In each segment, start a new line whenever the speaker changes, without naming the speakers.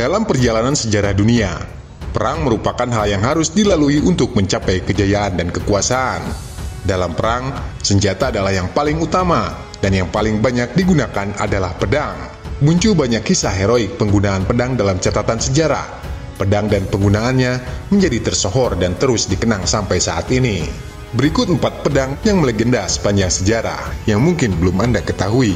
Dalam perjalanan sejarah dunia, perang merupakan hal yang harus dilalui untuk mencapai kejayaan dan kekuasaan. Dalam perang, senjata adalah yang paling utama dan yang paling banyak digunakan adalah pedang. Muncul banyak kisah heroik penggunaan pedang dalam catatan sejarah. Pedang dan penggunaannya menjadi tersohor dan terus dikenang sampai saat ini. Berikut empat pedang yang melegenda sepanjang sejarah yang mungkin belum Anda ketahui.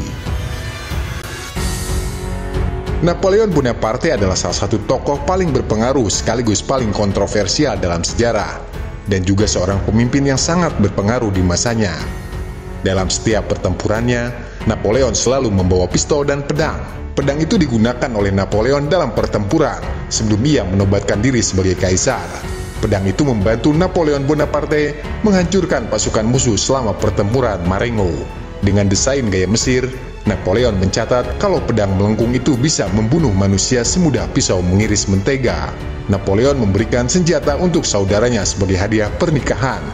Napoleon Bonaparte adalah salah satu tokoh paling berpengaruh sekaligus paling kontroversial dalam sejarah dan juga seorang pemimpin yang sangat berpengaruh di masanya. Dalam setiap pertempurannya, Napoleon selalu membawa pistol dan pedang. Pedang itu digunakan oleh Napoleon dalam pertempuran sebelum ia menobatkan diri sebagai kaisar. Pedang itu membantu Napoleon Bonaparte menghancurkan pasukan musuh selama pertempuran Marengo. Dengan desain gaya Mesir, Napoleon mencatat kalau pedang melengkung itu bisa membunuh manusia semudah pisau mengiris mentega. Napoleon memberikan senjata untuk saudaranya sebagai hadiah pernikahan.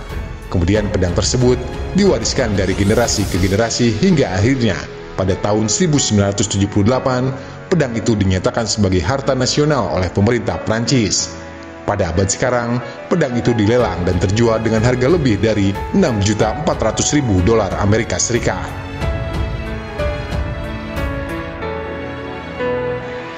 Kemudian pedang tersebut diwariskan dari generasi ke generasi hingga akhirnya pada tahun 1978 pedang itu dinyatakan sebagai harta nasional oleh pemerintah Prancis. Pada abad sekarang, pedang itu dilelang dan terjual dengan harga lebih dari 6.400.000 dolar Amerika Serikat.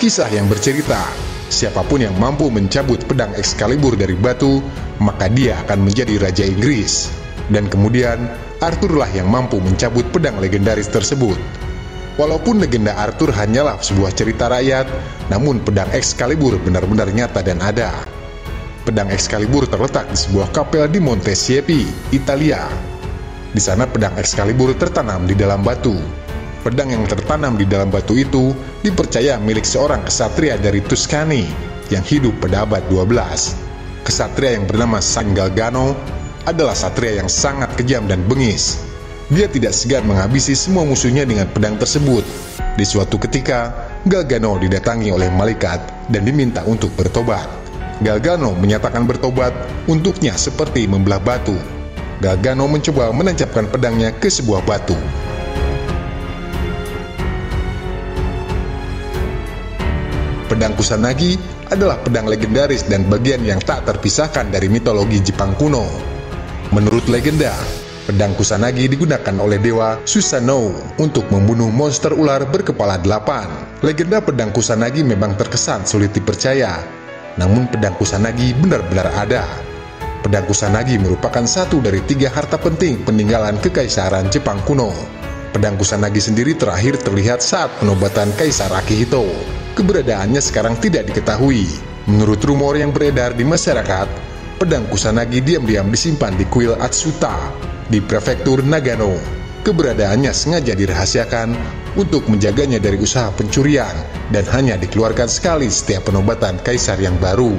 Kisah yang bercerita, siapa pun yang mampu mencabut pedang Excalibur dari batu, maka dia akan menjadi Raja Inggris. Dan kemudian, Arthur lah yang mampu mencabut pedang legendaris tersebut. Walaupun legenda Arthur hanyalah sebuah cerita rakyat, namun pedang Excalibur benar-benar nyata dan ada. Pedang Excalibur terletak di sebuah kapel di Monte Siepi, Italia. Di sana pedang Excalibur tertanam di dalam batu, Pedang yang tertanam di dalam batu itu dipercaya milik seorang kesatria dari Tuscany yang hidup pada abad 12. Kesatria yang bernama San Galgano adalah satria yang sangat kejam dan bengis. Dia tidak segan menghabisi semua musuhnya dengan pedang tersebut. Di suatu ketika, Galgano didatangi oleh malaikat dan diminta untuk bertobat. Galgano menyatakan bertobat untuknya seperti membelah batu. Galgano mencoba menancapkan pedangnya ke sebuah batu. Pedang Kusanagi adalah pedang legendaris dan bagian yang tak terpisahkan dari mitologi Jepang kuno. Menurut legenda, pedang Kusanagi digunakan oleh dewa Susanoo untuk membunuh monster ular berkepala delapan. Legenda pedang Kusanagi memang terkesan sulit dipercaya, namun pedang Kusanagi benar-benar ada. Pedang Kusanagi merupakan satu dari tiga harta penting peninggalan kekaisaran Jepang kuno. Pedang Kusanagi sendiri terakhir terlihat saat penobatan Kaisar Akihito keberadaannya sekarang tidak diketahui. Menurut rumor yang beredar di masyarakat, pedang Kusanagi diam-diam disimpan di kuil Atsuta di prefektur Nagano. Keberadaannya sengaja dirahasiakan untuk menjaganya dari usaha pencurian dan hanya dikeluarkan sekali setiap penobatan kaisar yang baru.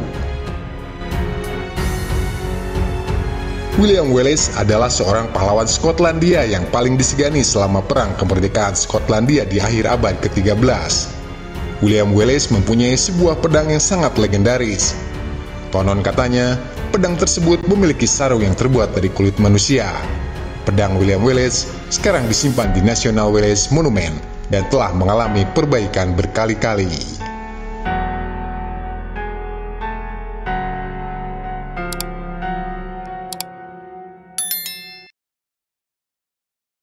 William Wallace adalah seorang pahlawan Skotlandia yang paling disegani selama perang kemerdekaan Skotlandia di akhir abad ke-13. William Wallace mempunyai sebuah pedang yang sangat legendaris. Konon katanya, pedang tersebut memiliki sarung yang terbuat dari kulit manusia. Pedang William Wallace sekarang disimpan di National Wallace Monument dan telah mengalami perbaikan berkali-kali.